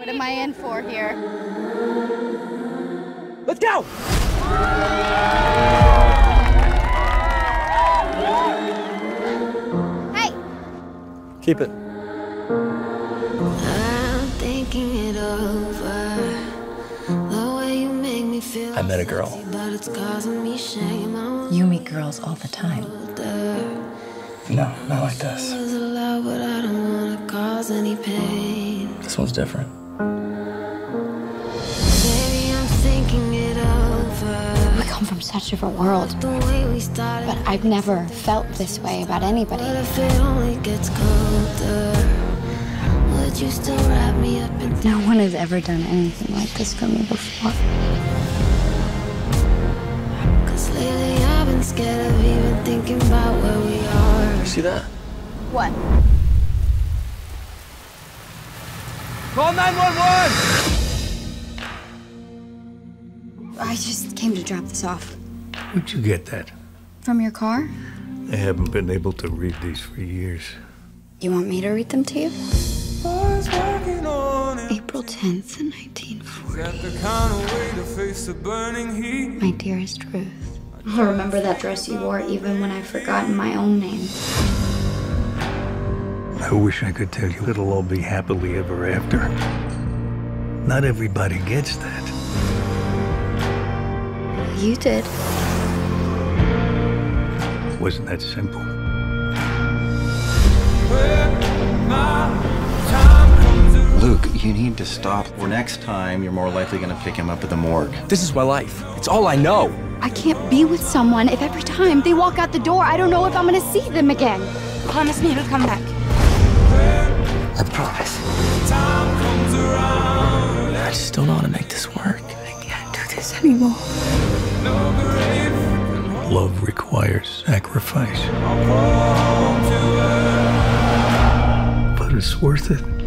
What am I in for here? Let's go! Hey! Keep it. I'm thinking it over. The way you make me feel. I met a girl. But it's causing me shame. You meet girls all the time. No, not like this. was allowed, but I don't wanna cause any pain. This one's different. Come from such a different worlds, The way we started. but I've never felt this way about anybody. But if it only gets colder, would you still wrap me up in No one has ever done anything like this for me before. Cause lately I've been scared of even thinking about where we are. See that? What? Call 911! I just came to drop this off. Where'd you get that? From your car? I haven't been able to read these for years. You want me to read them to you? April 10th, 1940. My dearest Ruth. I'll remember that dress you wore even when I've forgotten my own name. I wish I could tell you it'll all be happily ever after. Not everybody gets that. You did. It wasn't that simple. Luke, you need to stop, or next time you're more likely going to pick him up at the morgue. This is my life. It's all I know. I can't be with someone if every time they walk out the door, I don't know if I'm gonna see them again. Promise me it'll come back. I promise. I just don't know how to make this work. I can't do this anymore. Love requires sacrifice. But it's worth it.